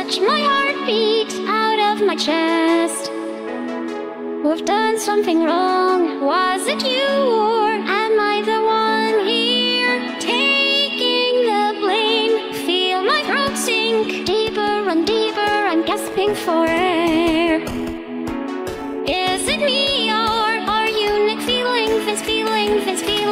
Touch my heartbeat out of my chest. We've done something wrong. Was it you or am I the one here taking the blame? Feel my throat sink deeper and deeper. I'm gasping for air. Is it me or are you Nick feeling this feeling this feeling?